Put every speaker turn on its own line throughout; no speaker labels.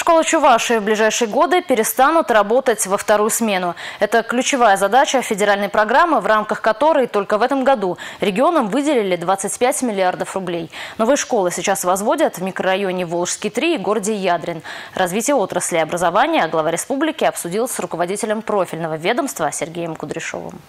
Школы Чувашии в ближайшие годы перестанут работать во вторую смену. Это ключевая задача федеральной программы, в рамках которой только в этом году регионам выделили 25 миллиардов рублей. Новые школы сейчас возводят в микрорайоне Волжский-3 и городе Ядрин. Развитие отрасли образования глава республики обсудил с руководителем профильного ведомства Сергеем Кудряшовым.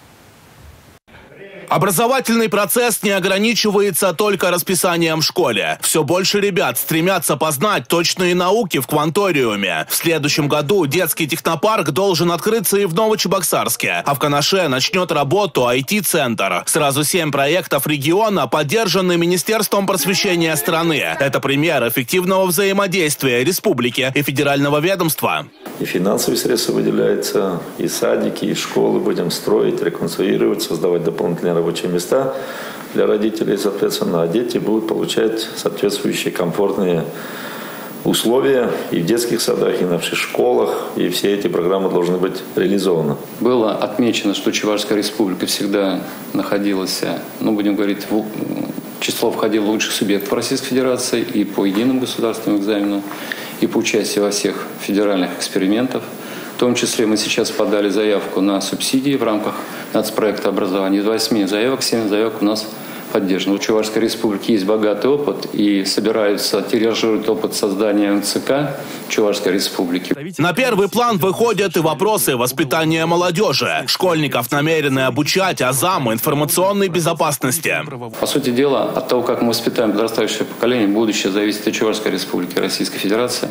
Образовательный процесс не ограничивается только расписанием в школе. Все больше ребят стремятся познать точные науки в кванториуме. В следующем году детский технопарк должен открыться и в Новочебоксарске, а в Канаше начнет работу IT-центр. Сразу семь проектов региона поддержаны Министерством просвещения страны. Это пример эффективного взаимодействия республики и федерального ведомства.
И финансовые средства выделяются, и садики, и школы будем строить, реконструировать, создавать дополнительные рабочие места для родителей, соответственно, а дети будут получать соответствующие комфортные условия и в детских садах, и на всех школах, и все эти программы должны быть реализованы.
Было отмечено, что Чувашская республика всегда находилась, ну, будем говорить, в число входило лучших субъектов Российской Федерации и по единому государственному экзамену, и по участию во всех федеральных экспериментах – том числе мы сейчас подали заявку на субсидии в рамках нацпроекта образования. Из 8 заявок 7 заявок у нас поддержано. У Чувашской республики есть богатый опыт и собираются тиражировать опыт создания МЦК Чувашской республики.
На первый план выходят и вопросы воспитания молодежи. Школьников намерены обучать азам информационной безопасности.
По сути дела, от того, как мы воспитаем подрастающее поколение, будущее зависит от Чувашской республики Российской Федерации.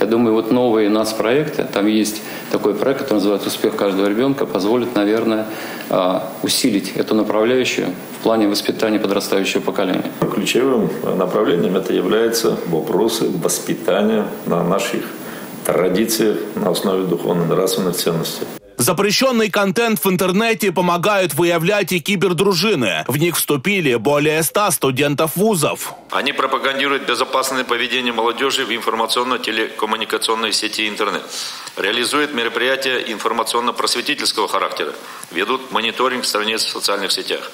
Я думаю, вот новые нацпроекты, там есть такой проект, который называется «Успех каждого ребенка», позволит, наверное, а, усилить эту направляющую в плане воспитания подрастающего поколения.
Ключевым направлением это является вопросы воспитания на наших традициях на основе духовно-нравственных ценностей.
Запрещенный контент в интернете помогают выявлять и кибердружины. В них вступили более 100 студентов вузов.
Они пропагандируют безопасное поведение молодежи в информационно-телекоммуникационной сети интернет. Реализуют мероприятия информационно-просветительского характера. Ведут мониторинг страниц в социальных сетях.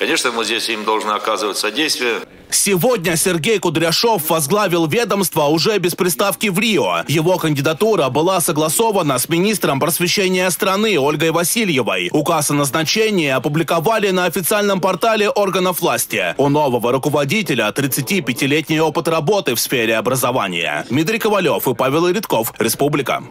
Конечно, мы здесь им должны оказывать содействие.
Сегодня Сергей Кудряшов возглавил ведомство уже без приставки в Рио. Его кандидатура была согласована с министром просвещения страны Ольгой Васильевой. Указ о назначении опубликовали на официальном портале органов власти. У нового руководителя 35-летний опыт работы в сфере образования. Дмитрий Ковалев и Павел Иридков. Республика.